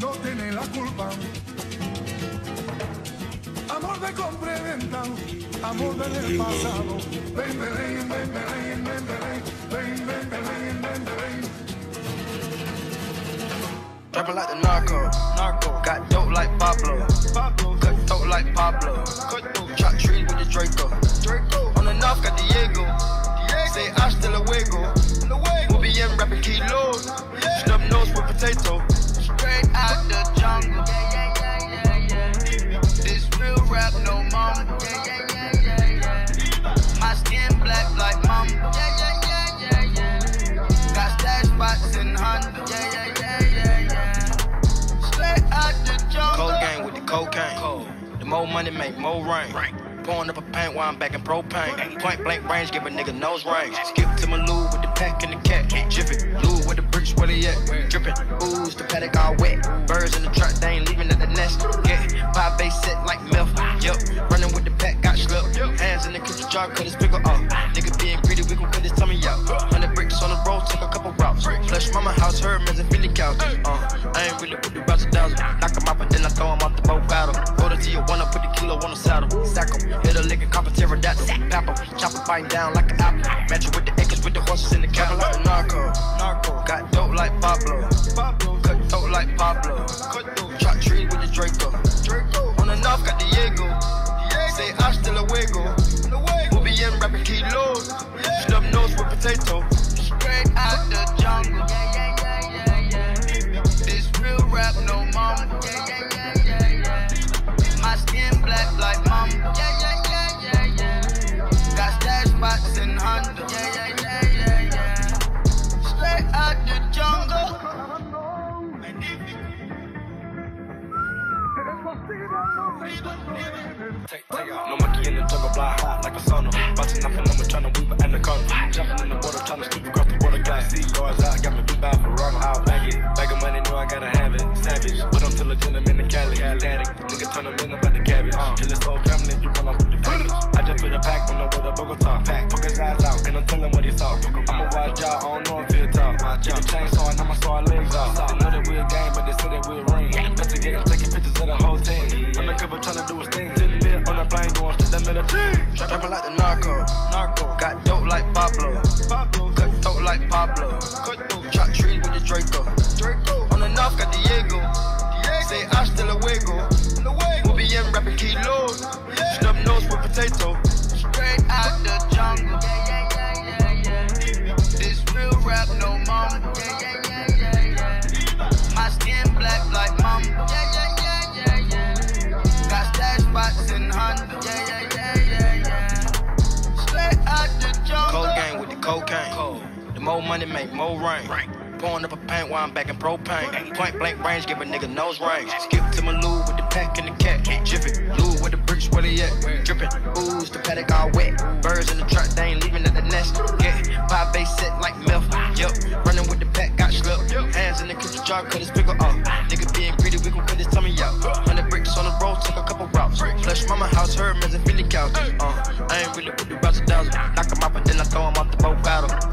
no tiene la culpa. Amor de compra amor del pasado. Ven, ven, ven, ven, ven, ven, ven, ven, ven, ven, ven. Trapping like the narco, narco. Got dope like Pablo, Pablo. Cut dope like Pablo. Cut dope. Chop trees with the Draco. Cocaine. The more money make more rain. Pouring up a paint while I'm back in propane. Point blank range, give a nigga nose range. Skip to my loo with the pack and the cat. Jiffy, loo with the bricks, where they at? Dripping, ooze, the paddock all wet. Birds in the truck, they ain't leaving at the nest. Yeah, five base set like milk. Yup, running with the pack, got slipped. Hands in the kitchen jar, cut his pickle Flush mama house, her man's a Philly couch. Uh, I ain't really with the of thousand. Knock him out, but then I throw him off the boat battle. Go to Tijuana, put the kilo on the saddle. Sack him, hit a lick and cop a pterodactyl. Pap him, chop him, bite down like an apple. Match it with the acres, with the horses in the cattle. like narco. narco. Got dope like Pablo. Take, take out. No monkey in the jungle, fly hot like a sauna. Busting off and I'm trying to weave an anaconda. Jumping in the water, trying to scoop across the water glass. See cars out, got me blue by Ferrari. I'll bag it. Bag of money, know I gotta have it. Savage, but I'm still a gentleman in Cali. Static, nigga turn them in about the cabbage. Kill this whole family, you run off with the package. I just put a pack on the way to Bogota. Pack, poke his eyes out, and I'm telling what he saw. I'ma watch y'all, I don't know if he'll talk. Get the chainsaw, and I'ma saw legs off. They know that we're a gang, but they say that we're a ring. Investigating, taking pictures of the whole team. To do his thing. Sitting there on the plane, going that middle team. Trapping like the narco. narco. Got dope like Pablo. Pablo. Cut dope like Pablo. Cold the cocaine. More money make more rain. Pouring up a paint while I'm back in propane. Point blank range, give a nigga nose range. Skip to my loo with the pack and the cat. Jiffy, loo with the bricks, where they at? Dripping, ooze, the paddock all wet. Birds in the truck, they ain't leaving at the nest. Yeah, five base set like milk. Yup, running with the pack, got slipped. Hands in the kitchen jar, cut his pickle off. Nigga being greedy, we gon' cut his tummy out. Hundred bricks on the road, took a couple routes. Flush mama house, her man's a Philly couch. Uh, I ain't really with the battle.